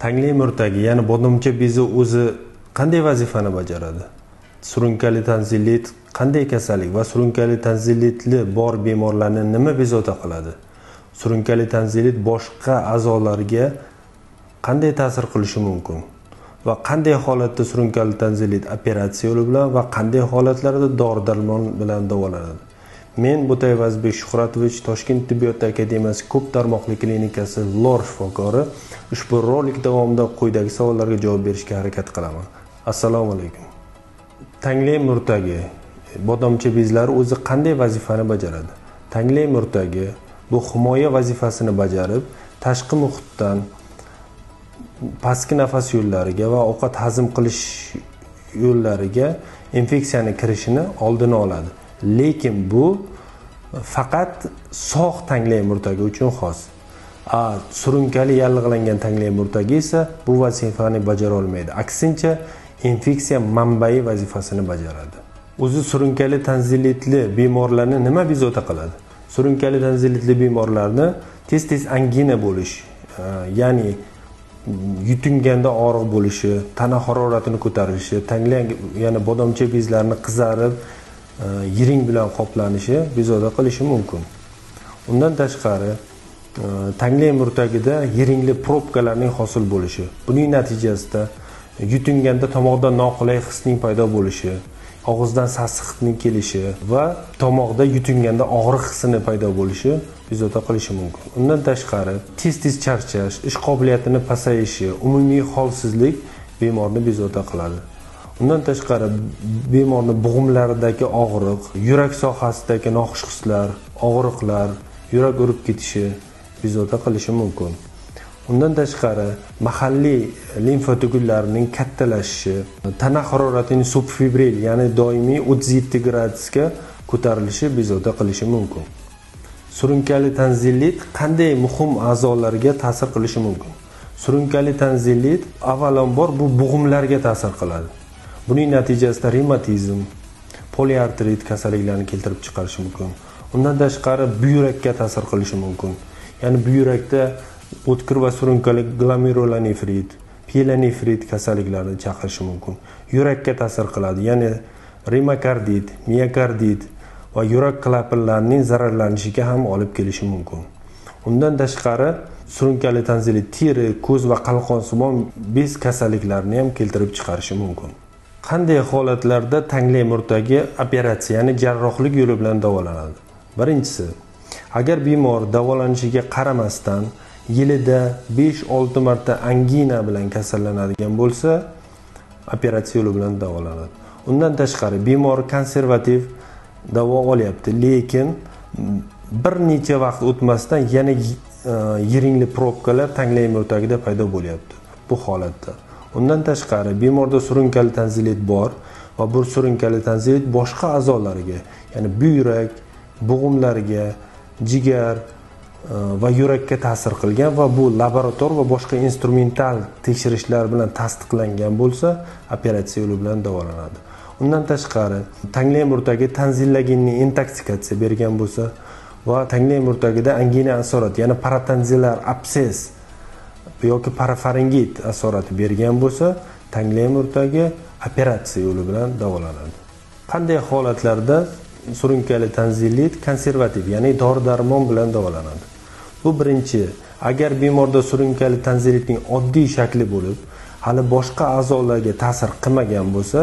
tangli murtagi ya'ni bodomcha bezi o'zi qanday vazifani bajaradi? Surunkali tanzillit qanday kasallik va surunkali tanzillitli bor bemorlarni nima bezovta qiladi? Surunkali tanzillit boshqa a'zolarga qanday ta'sir qilishi mumkin? Va qanday holatda surunkali tanzillit operatsiya yo'li bilan va qanday holatlarda dori darmon bilan davolanadi? Men bo'tayev azizbek shuhratovich toshkent tibbiyot akademiyasi ko'p tarmoqli klinikasi lor shifokori ushbu rolik davomida quyidagi savollarga javob berishga harakat qilaman. Assalomu alaykum. Tangli murtagi bodomcha bezlari o'zi qanday vazifani bajaradi? Tangli murtagi bu himoya vazifasini bajarib tashqi muhitdan pastki nafas yo'llariga va ovqat hazm qilish yo'llariga infeksiyani kirishini oldini oladi. Lekin bu faqat sog' tanglay murtagi uchun xos. A surunkali yallig'langan tanglay murtagi esa bu vazifani bajara olmaydi. Aksincha infeksiya manbai vazifasini bajaradi. O'zi surunkali tanzilitli bemorlarni nima bezovta qiladi? Surunkali tanzilitli bemorlarni tez tez angina bo'lish e, ya'ni yutinganda og'riq bo'lishi tana haroratini ko'tarilishi tanglay ya'ni bodomcha bezlarini qizarib E, yiring bilan qoplanishi bezovta qilishi mumkin. Undan tashqari e, tangli murtagida yiringli probkalarning hosil bo'lishi buning natijasida yutinganda tomoqda noqulay hisning paydo bo'lishi og'izdan sassiq hidning kelishi va tomoqda yutinganda og'riq hissini paydo bo'lishi bezovta qilishi mumkin. Undan tashqari tez tez charchash ish qobiliyatini pasayishi umumiy holsizlik bemorni bezovta qiladi. Undan tashqari bemorni bo'g'imlaridagi og'riq yurak sohasidagi noxush hislar og'riqlar yurak urib ketishi bezovta qilishi mumkin. Undan tashqari mahalliy limfa tugunlarining kattalashishi tana haroratining subfibril ya'ni doimiy o'ttiz yetti gradusga ko'tarilishi bezovta qilishi mumkin. Surunkali tanzillit qanday muhim a'zolarga ta'sir qilishi mumkin? Surunkali tanzillit avvalambor bu bo'g'imlarga ta'sir qiladi. Buning natijasida revmatizm poliartrit kasalliklarini keltirib chiqarishi mumkin. Undan tashqari buyrakka ta'sir qilishi mumkin. Ya'ni buyrakda o'tkir va surunkali glomerulonefrit pielonefrit kasalliklarini chaqirishi mumkin. Yurakka ta'sir qiladi. Ya'ni rimokardit miokardit va yurak klapanlarining zararlanishiga ham olib kelishi mumkin. Undan tashqari surunkali tanzili teri ko'z va qalqonsimon bez kasalliklarini ham keltirib chiqarishi mumkin. Qanday holatlarda tangli murtagi operatsiya ya'ni jarrohlik yo'li bilan davolanadi? Birinchisi agar bemor davolanishiga qaramasdan yilida besh olti marta angina bilan kasallanadigan bo'lsa operatsiya yo'li bilan davolanadi. Undan tashqari bemor konservativ davo olyapti lekin bir necha vaqt o'tmasdan yana e, yiringli probkalar tanglay murtagida paydo bo'lyapti bu holatda. Undan tashqari bemorda surunkali tanzilit bor va bu surunkali tanzilit boshqa a'zolariga ya'ni buyrak bo'g'imlarga jigar e, va yurakka ta'sir qilgan va bu laborator va boshqa instrumental tekshirishlar bilan tasdiqlangan bo'lsa operatsiya yo'li bilan davolanadi. Undan tashqari tangli murtagi tanzillaginni intoksikatsiya bergan bo'lsa va tangli murtagida angina asorat ya'ni paratanzilar abses yoki parafaringit asorati bergan bo'lsa tangli murtagi operatsiya yo'li bilan davolanadi. Qanday holatlarda surunkali tanzillit konservativ ya'ni dori darmon bilan davolanadi? Bu birinchi. Agar bemorda surunkali tanzilitning oddiy shakli bo'lib hali boshqa a'zolarga ta'sir qilmagan bo'lsa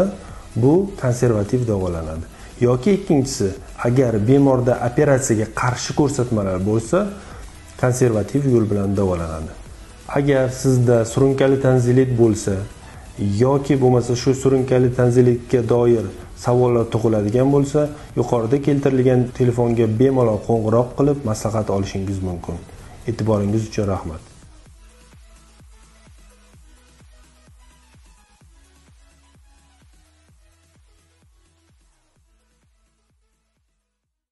bu konservativ davolanadi. Yoki ikkinchisi agar bemorda operatsiyaga qarshi ko'rsatmalar bo'lsa konservativ yo'l bilan davolanadi. Agar sizda surunkali tanzilit bo'lsa yoki bo'lmasa shu surunkali tanzilitga doir savollar tug'iladigan bo'lsa yuqorida keltirilgan telefonga bemalol qo'ng'iroq qilib maslahat olishingiz mumkin. E'tiboringiz uchun rahmat.